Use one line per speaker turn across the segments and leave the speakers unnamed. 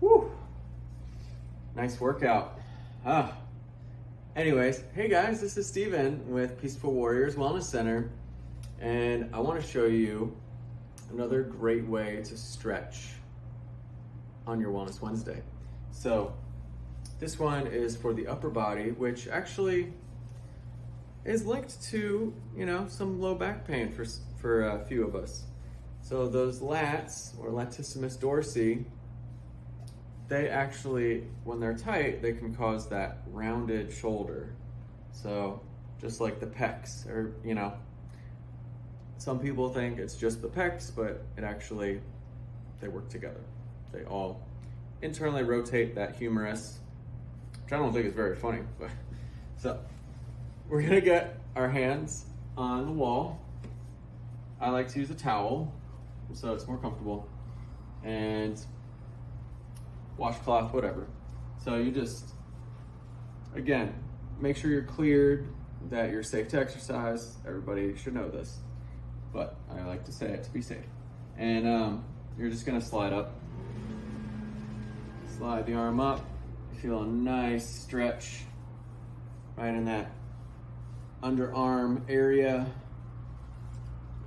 Whew. Nice workout. Ah. Anyways, hey guys, this is Steven with Peaceful Warriors Wellness Center, and I want to show you another great way to stretch on your Wellness Wednesday. So, this one is for the upper body, which actually is linked to, you know, some low back pain for, for a few of us. So those lats, or latissimus dorsi, they actually, when they're tight, they can cause that rounded shoulder. So just like the pecs, or, you know, some people think it's just the pecs, but it actually, they work together. They all internally rotate that humerus, which I don't think is very funny, but so we're gonna get our hands on the wall. I like to use a towel, so it's more comfortable, and washcloth, whatever. So you just, again, make sure you're cleared, that you're safe to exercise. Everybody should know this, but I like to say it to be safe. And um, you're just gonna slide up. Slide the arm up. Feel a nice stretch right in that underarm area.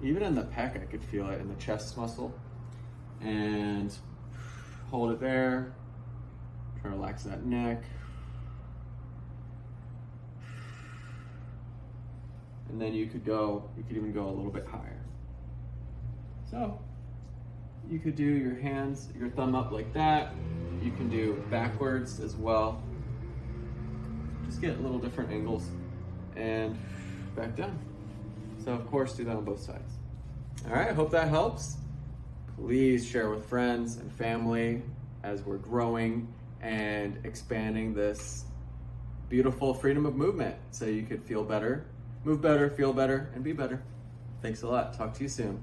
Even in the pec, I could feel it in the chest muscle. And hold it there. Relax that neck. And then you could go, you could even go a little bit higher. So you could do your hands, your thumb up like that. You can do backwards as well. Just get little different angles and back down. So of course, do that on both sides. All right, hope that helps. Please share with friends and family as we're growing and expanding this beautiful freedom of movement so you could feel better, move better, feel better, and be better. Thanks a lot. Talk to you soon.